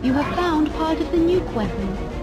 You have found part of the nuke weapon.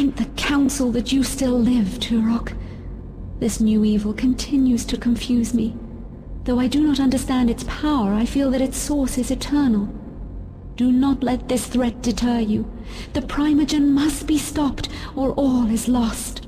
Thank the Council that you still live, Turok. This new evil continues to confuse me. Though I do not understand its power, I feel that its source is eternal. Do not let this threat deter you. The Primagen must be stopped, or all is lost.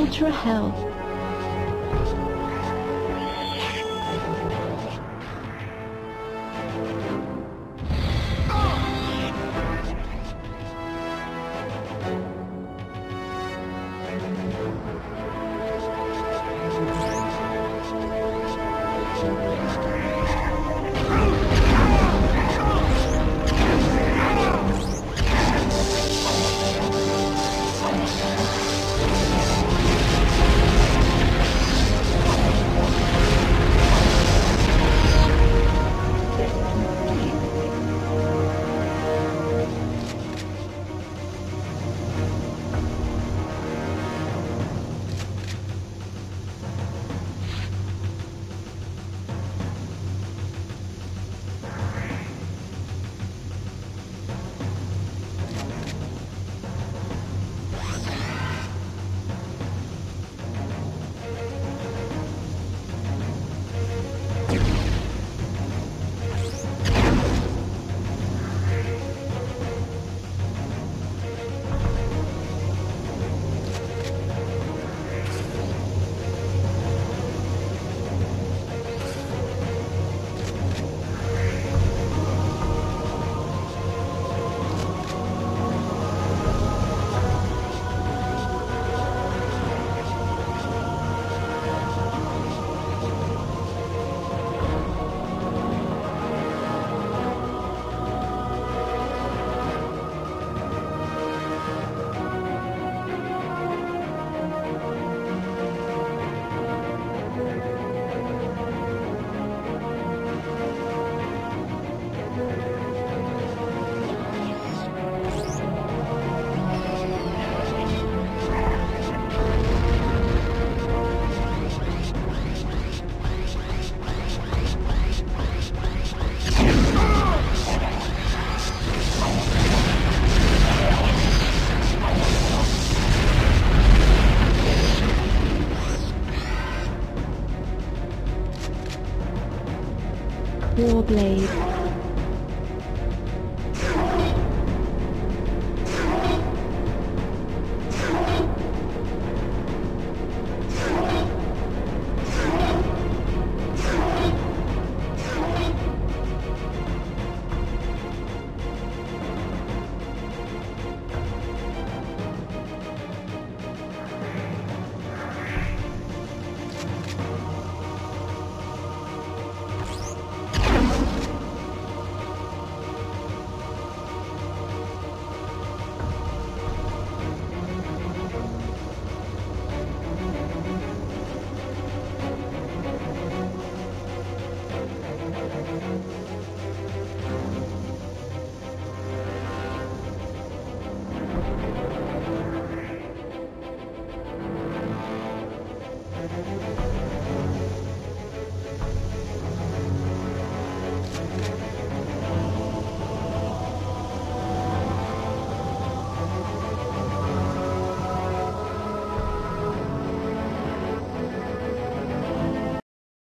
Ultra Health. Warblade,